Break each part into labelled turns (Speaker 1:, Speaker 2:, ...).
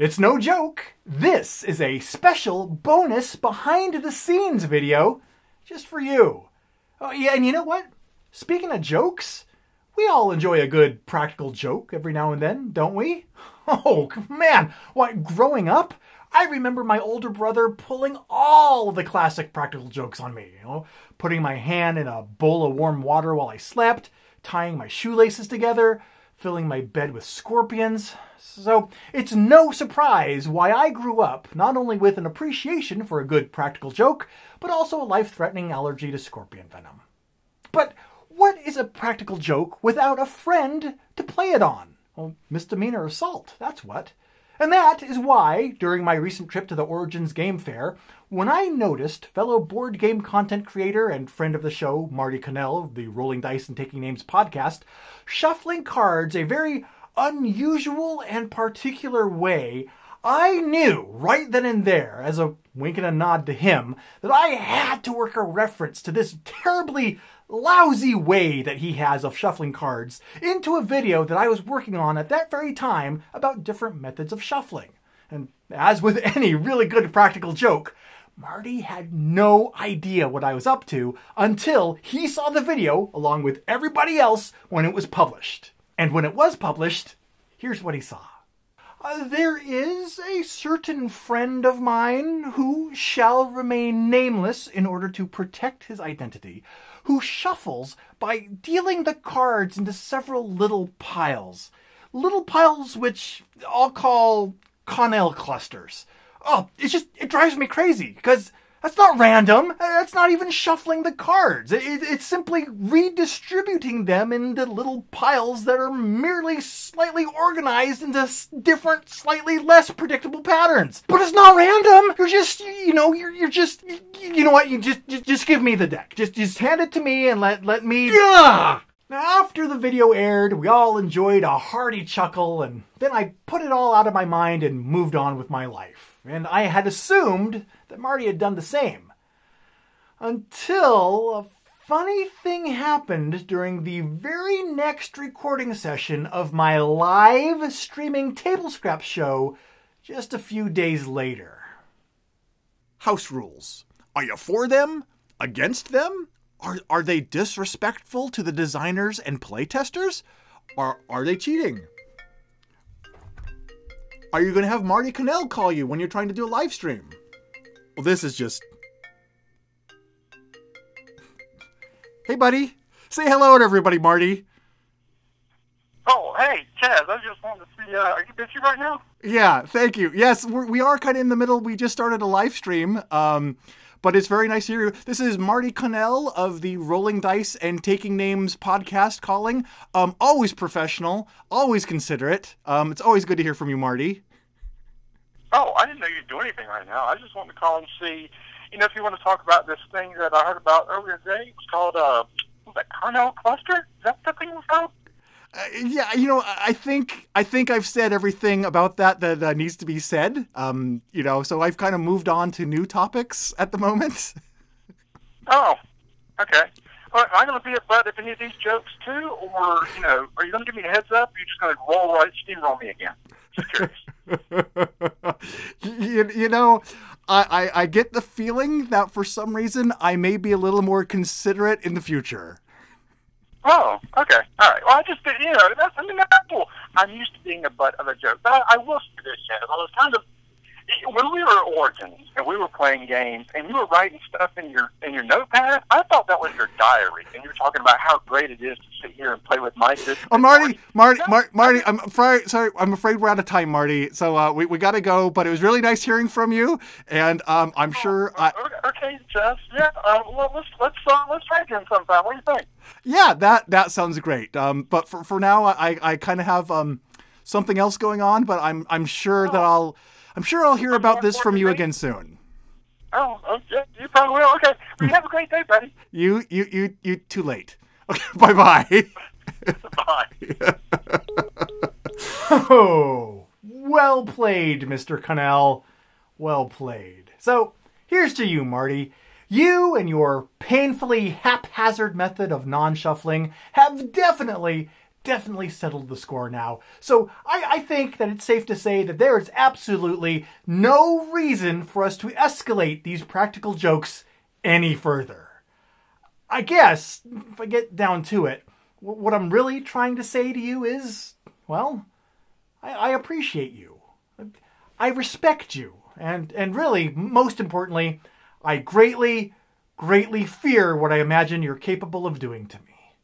Speaker 1: It's no joke. This is a special bonus behind the scenes video just for you. Oh, yeah, and you know what? Speaking of jokes, we all enjoy a good practical joke every now and then, don't we? Oh, man, why, growing up, I remember my older brother pulling all the classic practical jokes on me, you know, putting my hand in a bowl of warm water while I slept, tying my shoelaces together, filling my bed with scorpions. So it's no surprise why I grew up not only with an appreciation for a good practical joke, but also a life threatening allergy to scorpion venom. But what is a practical joke without a friend to play it on? Well, misdemeanor assault, that's what. And that is why, during my recent trip to the Origins Game Fair, when I noticed fellow board game content creator and friend of the show, Marty Connell of the Rolling Dice and Taking Names podcast, shuffling cards a very unusual and particular way, I knew right then and there, as a wink and a nod to him, that I had to work a reference to this terribly lousy way that he has of shuffling cards into a video that I was working on at that very time about different methods of shuffling. And as with any really good practical joke, Marty had no idea what I was up to until he saw the video along with everybody else when it was published. And when it was published, here's what he saw. Uh, there is a certain friend of mine who shall remain nameless in order to protect his identity, who shuffles by dealing the cards into several little piles. Little piles which I'll call Connell clusters. Oh, it's just, it drives me crazy because that's not random. Uh, that's not even shuffling the cards. It, it, it's simply redistributing them into little piles that are merely slightly organized into different, slightly less predictable patterns. But it's not random. You're just, you know, you're, you're just, you know what? You just, just, just give me the deck. Just, just hand it to me and let, let me. Ugh! Now, after the video aired, we all enjoyed a hearty chuckle, and then I put it all out of my mind and moved on with my life. And I had assumed that Marty had done the same. Until a funny thing happened during the very next recording session of my live streaming table scrap show just a few days later. House rules. Are you for them? Against them? Are, are they disrespectful to the designers and playtesters? Or are they cheating? Are you going to have Marty Connell call you when you're trying to do a live stream? Well, this is just. Hey, buddy. Say hello to everybody, Marty.
Speaker 2: Oh, hey, Chaz. I just wanted to Uh, are you busy right now?
Speaker 1: Yeah, thank you. Yes, we're, we are kind of in the middle. We just started a live stream. Um, but it's very nice to hear you. This is Marty Connell of the Rolling Dice and Taking Names podcast calling. Um, always professional, always considerate. Um, it's always good to hear from you, Marty.
Speaker 2: Oh, I didn't know you'd do anything right now. I just wanted to call and see, you know, if you want to talk about this thing that I heard about earlier today. It was called, uh, what was that Connell Cluster? Is that the thing was called?
Speaker 1: Uh, yeah, you know, I think I think I've said everything about that that uh, needs to be said. Um, you know, so I've kind of moved on to new topics at the moment.
Speaker 2: oh, okay. Right, am I going to be a butt if any of these jokes too, or you know, are you going to give me a heads up? Or are you just going to roll right, steamroll me again? Just curious.
Speaker 1: you, you know, I, I I get the feeling that for some reason I may be a little more considerate in the future.
Speaker 2: Oh, okay. All right. Well, I just, you know, that's, I mean, that's cool. I'm used to being a butt of a joke. But I, I will say this, Chad. I was kind of, when we were at Origins and we were playing games and you were writing stuff in your in your notepad, I thought that was your diary, and you were talking about how great it is to sit here and play with my. sister.
Speaker 1: Oh, Marty, Marty, Marty, Marty, I'm afraid, sorry, I'm afraid we're out of time, Marty. So uh, we we got to go. But it was really nice hearing from you, and um, I'm sure.
Speaker 2: Oh, I, okay, Jeff. Yeah. Uh, well, let's let's uh, let's try again sometime. What do you think?
Speaker 1: Yeah, that that sounds great. Um, but for for now, I I kind of have um something else going on, but I'm I'm sure oh. that I'll. I'm sure I'll hear about this from you again soon.
Speaker 2: Oh, okay. You probably will. Okay. Well, you have a great day, buddy.
Speaker 1: You, you, you, you. Too late. Okay. Bye, bye.
Speaker 2: bye.
Speaker 1: oh, well played, Mr. Connell. Well played. So here's to you, Marty. You and your painfully haphazard method of non-shuffling have definitely definitely settled the score now. So I, I think that it's safe to say that there is absolutely no reason for us to escalate these practical jokes any further. I guess, if I get down to it, what I'm really trying to say to you is, well, I, I appreciate you. I respect you. And, and really, most importantly, I greatly, greatly fear what I imagine you're capable of doing to me.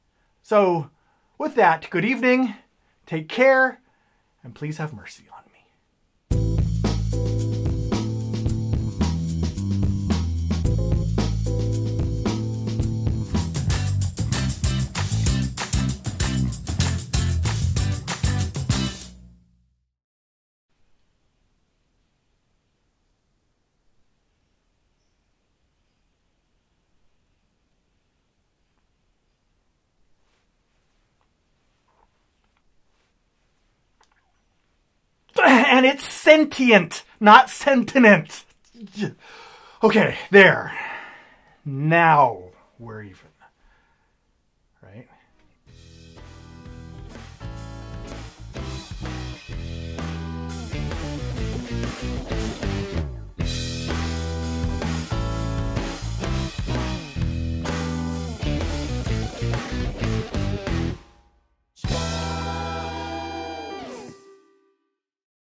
Speaker 1: So, with that, good evening, take care, and please have mercy on me. And it's sentient, not sentient. Okay, there. Now we're even. Right?